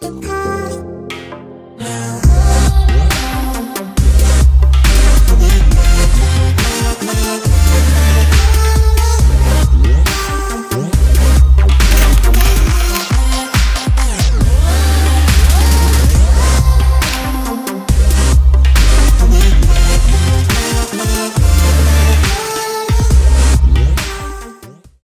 don't.